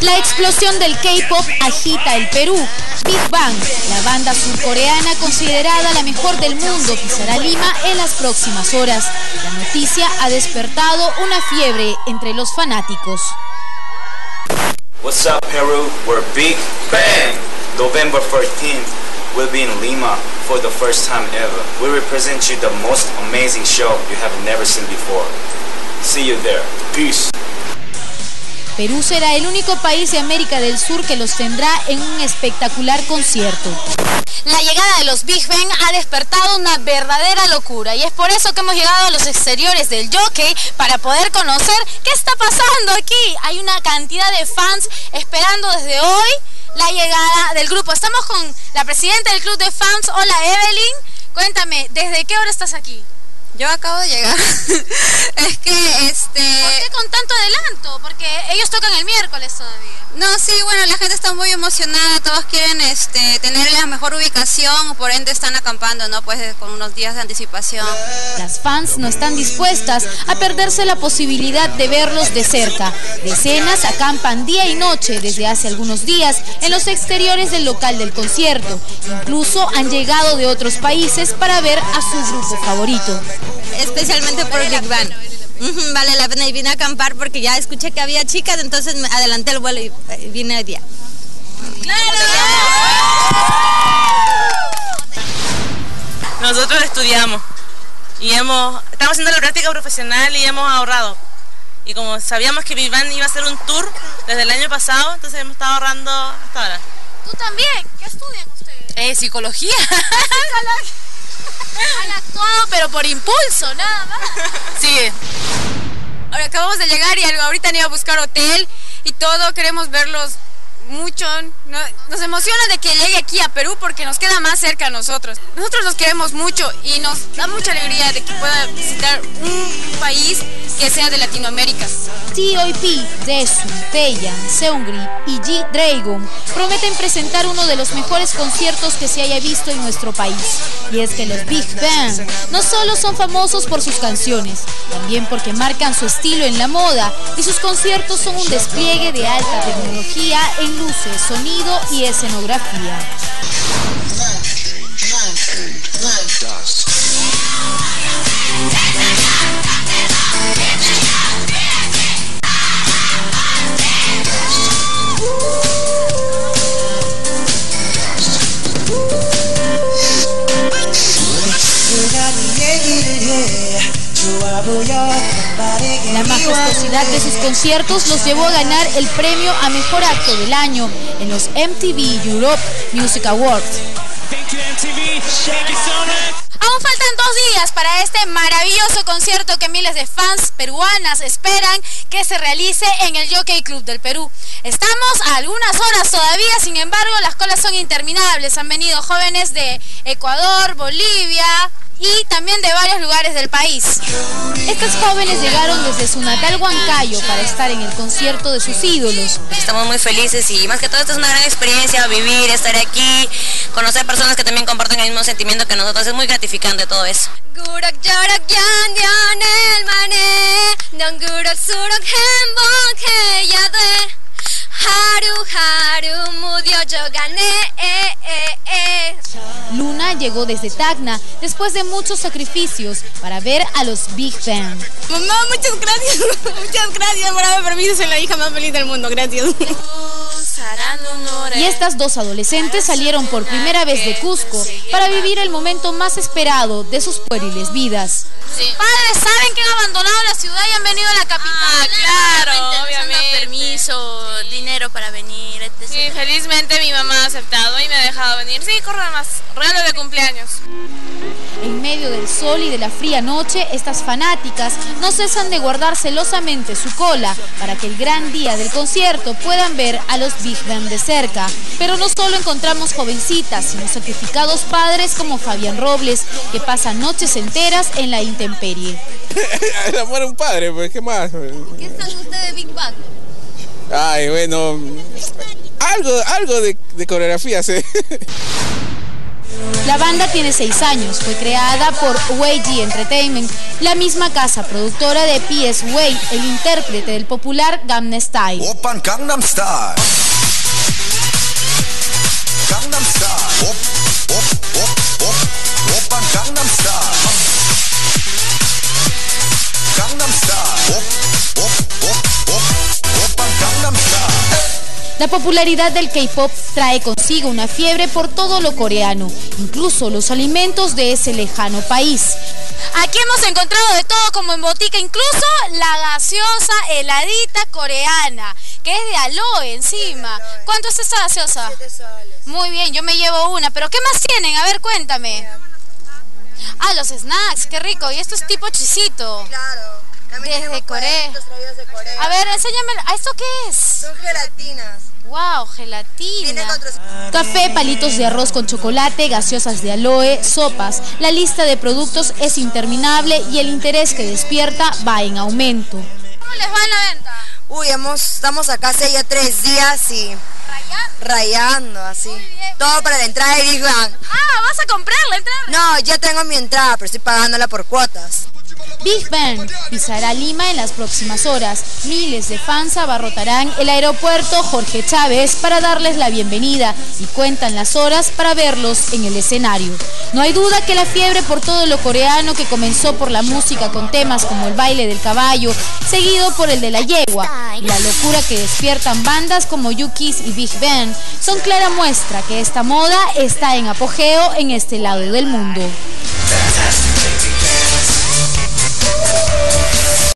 La explosión del K-pop agita el Perú. Big Bang, la banda surcoreana considerada la mejor del mundo, pisará Lima en las próximas horas. La noticia ha despertado una fiebre entre los fanáticos. What's up, Peru? We're Big Bang. November 14th, we'll be in Lima for the first time ever. We represent you the most amazing show you have never seen before. See you there. Peace. Perú será el único país de América del Sur que los tendrá en un espectacular concierto. La llegada de los Big Bang ha despertado una verdadera locura y es por eso que hemos llegado a los exteriores del jockey para poder conocer qué está pasando aquí. Hay una cantidad de fans esperando desde hoy la llegada del grupo. Estamos con la presidenta del club de fans. Hola Evelyn, cuéntame, ¿desde qué hora estás aquí? Yo acabo de llegar. es que este. ¿Por qué con tanto? Porque ellos tocan el miércoles todavía. No, sí, bueno, la gente está muy emocionada, todos quieren este, tener la mejor ubicación, por ende están acampando, ¿no? Pues con unos días de anticipación. Las fans no están dispuestas a perderse la posibilidad de verlos de cerca. Decenas acampan día y noche desde hace algunos días en los exteriores del local del concierto. Incluso han llegado de otros países para ver a su grupo favorito. Especialmente por Big Bang. Vale la pena y vine a acampar porque ya escuché que había chicas, entonces me adelanté el vuelo y eh, vine hoy día. Nosotros estudiamos y hemos, estamos haciendo la práctica profesional y hemos ahorrado. Y como sabíamos que Vivan iba a hacer un tour desde el año pasado, entonces hemos estado ahorrando hasta ahora. ¿Tú también? ¿Qué estudian ustedes? Eh, psicología. Han actuado pero por impulso, nada más. Sí. Ahora acabamos de llegar y ahorita ni a buscar hotel y todo, queremos verlos mucho. Nos emociona de que llegue aquí a Perú porque nos queda más cerca a nosotros. Nosotros los queremos mucho y nos da mucha alegría de que pueda visitar un país que sea de Latinoamérica. TOP, Desu, Taeyan, Seungri y G-Dragon prometen presentar uno de los mejores conciertos que se haya visto en nuestro país. Y es que los Big Bang no solo son famosos por sus canciones, también porque marcan su estilo en la moda y sus conciertos son un despliegue de alta tecnología en luces, sonido y escenografía. La majestuosidad de sus conciertos los llevó a ganar el premio a Mejor Acto del Año en los MTV Europe Music Awards. Aún faltan dos días para este maravilloso concierto que miles de fans peruanas esperan que se realice en el Jockey Club del Perú. Estamos a algunas horas todavía, sin embargo las colas son interminables. Han venido jóvenes de Ecuador, Bolivia, y también de varios lugares del país. Estos jóvenes llegaron desde su natal Huancayo para estar en el concierto de sus ídolos. Estamos muy felices y más que todo esto es una gran experiencia, vivir, estar aquí, conocer personas que también comparten el mismo sentimiento que nosotros, es muy gratificante todo eso. Llegó desde Tacna después de muchos sacrificios para ver a los Big Bang. Mamá, muchas gracias, muchas gracias por haber permitido ser la hija más feliz del mundo, gracias. Y estas dos adolescentes salieron por primera vez de Cusco para vivir el momento más esperado de sus pueriles vidas. Padres, ¿saben que han abandonado la ciudad y han venido a la capital? Ah, claro, obviamente. permiso, dinero para venir. Sí, felizmente mi mamá ha aceptado y me ha dejado venir. Sí, corre más, regalo de cumpleaños. En medio del sol y de la fría noche, estas fanáticas no cesan de guardar celosamente su cola para que el gran día del concierto puedan ver a los Big Bang de cerca. Pero no solo encontramos jovencitas, sino sacrificados padres como Fabián Robles, que pasan noches enteras en la intemperie. El amor a un padre, pues, ¿qué más? ¿Qué sabe usted de Big Bang? Ay, bueno, algo, algo de, de coreografía sé. La banda tiene seis años, fue creada por YG Entertainment, la misma casa productora de PS Way, el intérprete del popular Gangnam Style. La popularidad del K-pop trae consigo una fiebre por todo lo coreano, incluso los alimentos de ese lejano país. Aquí hemos encontrado de todo como en botica, incluso la gaseosa heladita coreana, que es de aloe encima. ¿Cuánto es esa gaseosa? Muy bien, yo me llevo una, pero ¿qué más tienen? A ver, cuéntame. Ah, los snacks, qué rico. Y esto es tipo chisito. Claro. Desde Corea. de Corea. A ver, enséñame. ¿A esto qué es? Son gelatinas. Wow, gelatina. Café, palitos de arroz con chocolate, gaseosas de aloe, sopas. La lista de productos es interminable y el interés que despierta va en aumento. ¿Cómo les va en la venta? Uy, hemos, estamos acá hace ya tres días y rayando así. Todo para la entrada de Big Bang. Ah, ¿vas a comprar la entrada? No, ya tengo mi entrada, pero estoy pagándola por cuotas. Big Bang pisará Lima en las próximas horas. Miles de fans abarrotarán el aeropuerto Jorge Chávez para darles la bienvenida y cuentan las horas para verlos en el escenario. No hay duda que la fiebre por todo lo coreano que comenzó por la música con temas como el baile del caballo, seguido por el de la yegua, y la locura que despiertan bandas como Yukis y Big Bang, son clara muestra que esta moda está en apogeo en este lado del mundo.